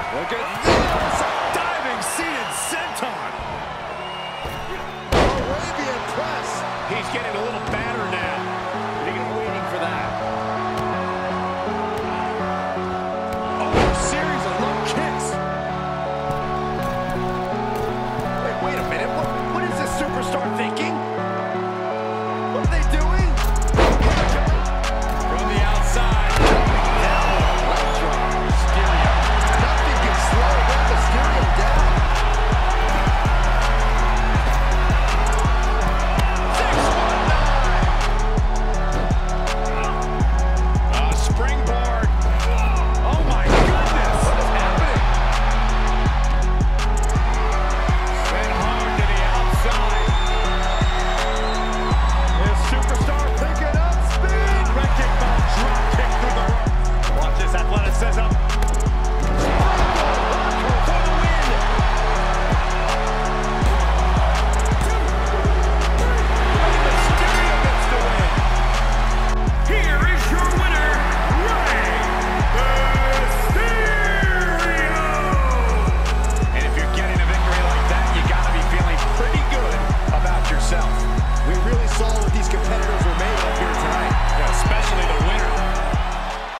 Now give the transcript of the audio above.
Look at this! Diving seated senton! Arabian press! He's getting a little battered now. I think he's waiting for that. Oh, a series of low kicks! Wait, wait a minute. What, what is this superstar thinking?